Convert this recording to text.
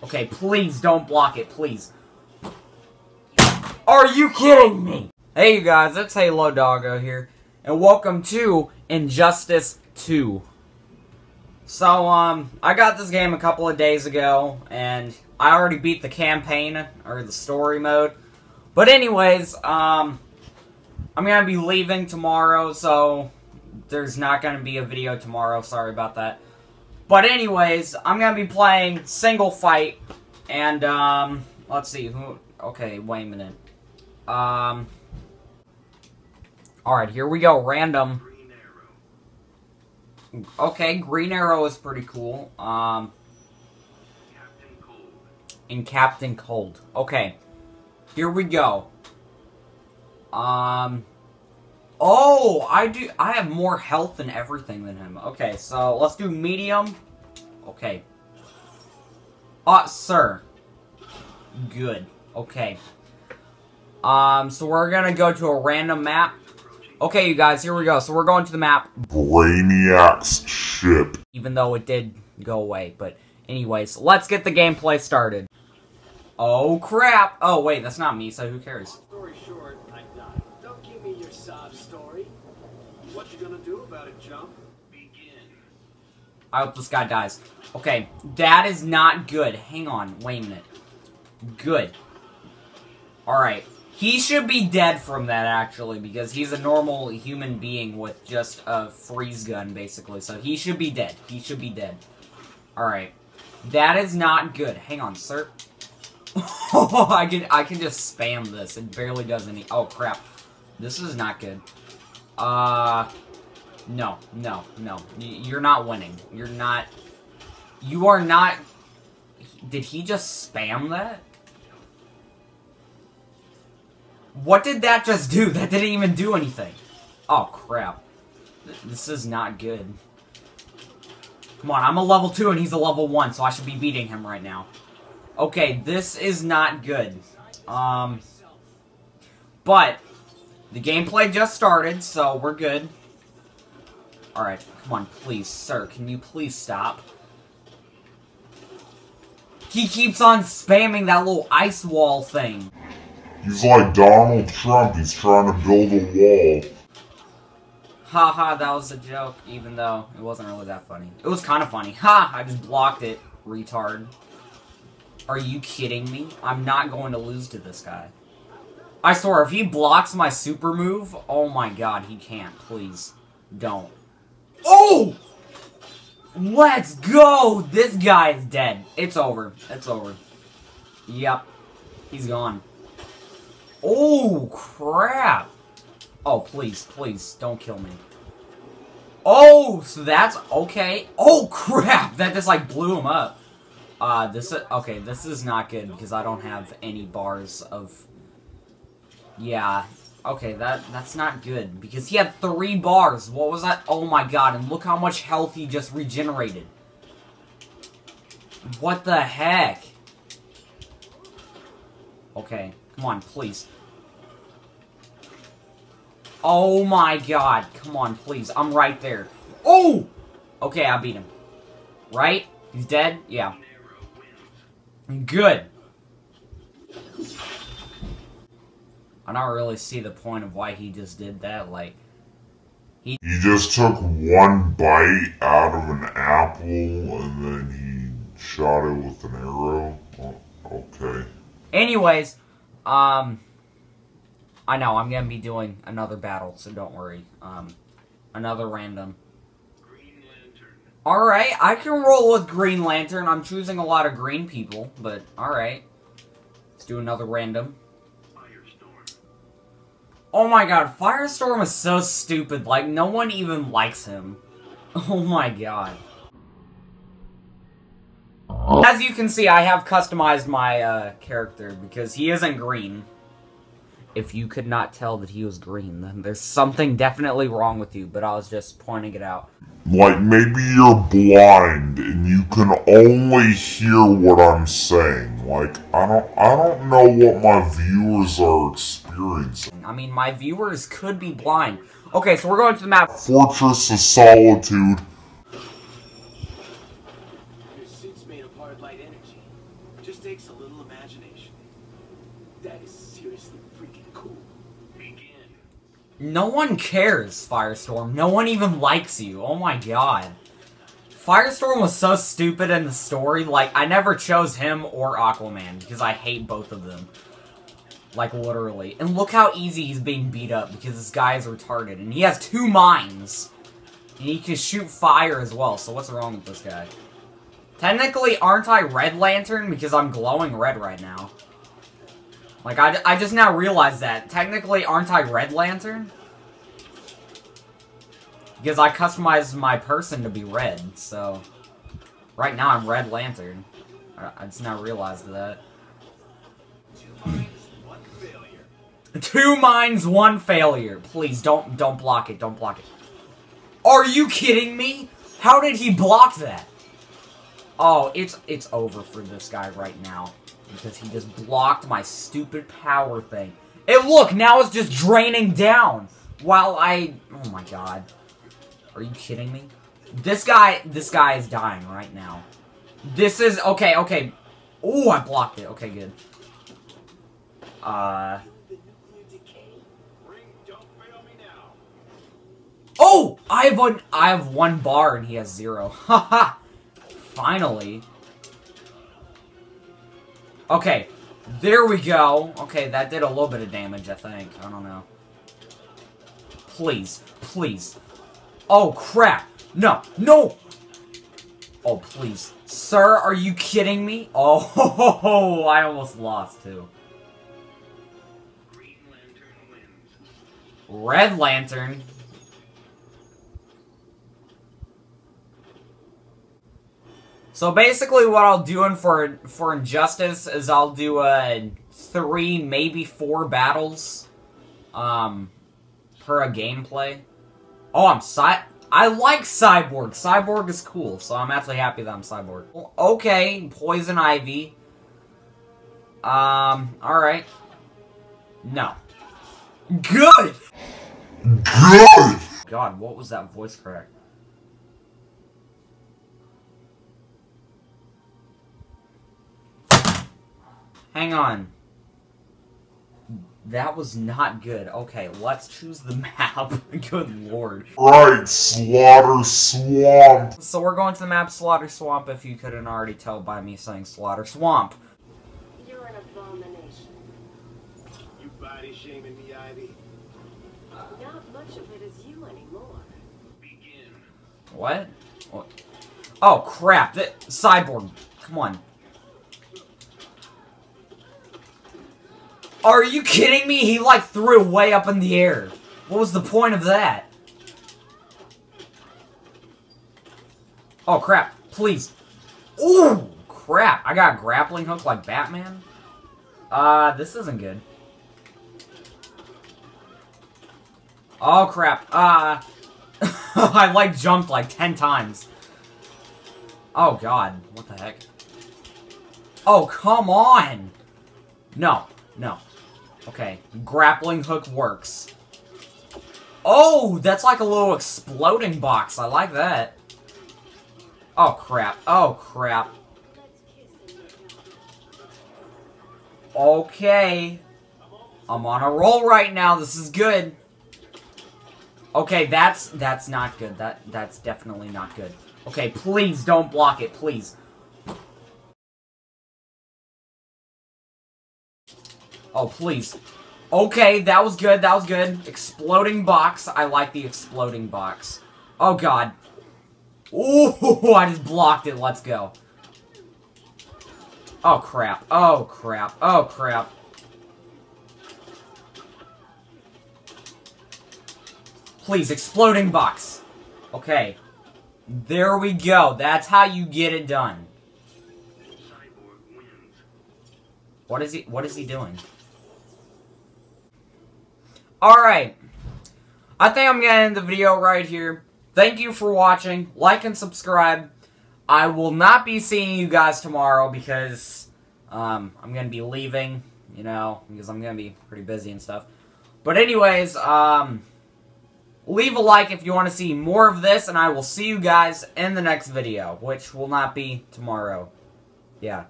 Okay, please don't block it, please. Are you kidding me? Hey you guys, it's Halo Doggo here, and welcome to Injustice 2. So, um, I got this game a couple of days ago, and I already beat the campaign, or the story mode. But anyways, um, I'm gonna be leaving tomorrow, so there's not gonna be a video tomorrow, sorry about that. But anyways, I'm gonna be playing single fight, and, um, let's see, who, okay, wait a minute. Um, alright, here we go, random. Okay, Green Arrow is pretty cool. Um, in Captain Cold. Okay, here we go. Um, oh, I do. I have more health and everything than him. Okay, so let's do medium. Okay. Uh, sir. Good. Okay. Um, so we're gonna go to a random map. Okay, you guys, here we go. So we're going to the map. Brainiac's ship. Even though it did go away. But anyways, let's get the gameplay started. Oh, crap. Oh, wait, that's not me, so who cares? I hope this guy dies. Okay, that is not good. Hang on, wait a minute. Good. Alright. He should be dead from that, actually, because he's a normal human being with just a freeze gun, basically. So he should be dead. He should be dead. Alright. That is not good. Hang on, sir. Oh, I can I can just spam this. It barely does any... Oh, crap. This is not good. Uh... No, no, no. You're not winning. You're not... You are not... Did he just spam that? What did that just do? That didn't even do anything. Oh, crap. This is not good. Come on, I'm a level 2 and he's a level 1, so I should be beating him right now. Okay, this is not good. Um... But, the gameplay just started, so we're good. Alright, come on, please, sir, can you please stop? He keeps on spamming that little ice wall thing. He's like Donald Trump. He's trying to build a wall. Haha, that was a joke, even though it wasn't really that funny. It was kind of funny. Ha! I just blocked it, retard. Are you kidding me? I'm not going to lose to this guy. I swear, if he blocks my super move, oh my god, he can't. Please, don't. Oh! Let's go! This guy is dead. It's over. It's over. Yep. He's gone. Oh, crap! Oh, please, please, don't kill me. Oh, so that's okay. Oh, crap! That just, like, blew him up. Uh, this, is, okay, this is not good because I don't have any bars of... Yeah, okay, that that's not good because he had three bars. What was that? Oh my god, and look how much health he just regenerated. What the heck? Okay, come on, please. Oh my god, come on, please. I'm right there. Oh! Okay, I beat him. Right? He's dead? Yeah. Good. I don't really see the point of why he just did that. Like, He He just took one bite out of an apple and then he shot it with an arrow. Oh, okay. anyways, um, I know I'm gonna be doing another battle, so don't worry. Um, another random. Green Lantern. All right, I can roll with Green Lantern. I'm choosing a lot of green people, but all right. Let's do another random. Oh my god, Firestorm is so stupid. Like, no one even likes him. Oh my god. As you can see, I have customized my uh, character because he isn't green. If you could not tell that he was green, then there's something definitely wrong with you, but I was just pointing it out. Like maybe you're blind and you can only hear what I'm saying. Like I don't I don't know what my viewers are experiencing. I mean, my viewers could be blind. Okay, so we're going to the map. Fortress of Solitude. Your suit's made of hard light energy. Just takes a little imagination. That is seriously freaking cool. Begin. No one cares, Firestorm. No one even likes you. Oh my god. Firestorm was so stupid in the story. Like, I never chose him or Aquaman because I hate both of them. Like, literally. And look how easy he's being beat up because this guy is retarded. And he has two mines. And he can shoot fire as well, so what's wrong with this guy? Technically, aren't I Red Lantern because I'm glowing red right now? Like, I, I just now realized that. Technically, aren't I Red Lantern? Because I customized my person to be red, so... Right now, I'm Red Lantern. I, I just now realized that. Two mines, one failure. Please, don't don't block it. Don't block it. Are you kidding me? How did he block that? Oh, it's it's over for this guy right now. Because he just blocked my stupid power thing. And look, now it's just draining down. While I... Oh my god. Are you kidding me? This guy, this guy is dying right now. This is... Okay, okay. Oh, I blocked it. Okay, good. Uh... I have one I have one bar and he has zero. Haha! Finally. Okay. There we go. Okay, that did a little bit of damage, I think. I don't know. Please. Please. Oh, crap. No. No! Oh, please. Sir, are you kidding me? Oh, ho, ho, ho, I almost lost, too. Red Lantern. So basically, what I'll do in for for Injustice is I'll do uh, three, maybe four battles, um, per a gameplay. Oh, I'm Cy. I like Cyborg. Cyborg is cool, so I'm actually happy that I'm Cyborg. Okay, Poison Ivy. Um, all right. No. Good. Good! God, what was that voice crack? Hang on. That was not good. Okay, let's choose the map. good lord. Right, Slaughter Swamp. So we're going to the map Slaughter Swamp if you couldn't already tell by me saying Slaughter Swamp. You're an abomination. You body shaming me, Ivy? Not much of it is you anymore. Begin. What? what? Oh crap! That cyborg. Come on. Are you kidding me? He like threw it way up in the air. What was the point of that? Oh crap! Please. Ooh, crap! I got grappling hook like Batman. Uh, this isn't good. Oh crap! Uh, I like jumped like 10 times. Oh god, what the heck? Oh, come on! No, no. Okay, grappling hook works. Oh, that's like a little exploding box. I like that. Oh crap, oh crap. Okay. I'm on a roll right now. This is good. Okay, that's that's not good. That that's definitely not good. Okay, please don't block it, please. Oh, please. Okay, that was good. That was good. Exploding box. I like the exploding box. Oh god. Ooh, I just blocked it. Let's go. Oh crap. Oh crap. Oh crap. Please, exploding box. Okay. There we go. That's how you get it done. What is he what is he doing? Alright. I think I'm gonna end the video right here. Thank you for watching. Like and subscribe. I will not be seeing you guys tomorrow because um, I'm gonna be leaving, you know, because I'm gonna be pretty busy and stuff. But anyways, um leave a like if you want to see more of this, and I will see you guys in the next video, which will not be tomorrow. Yeah.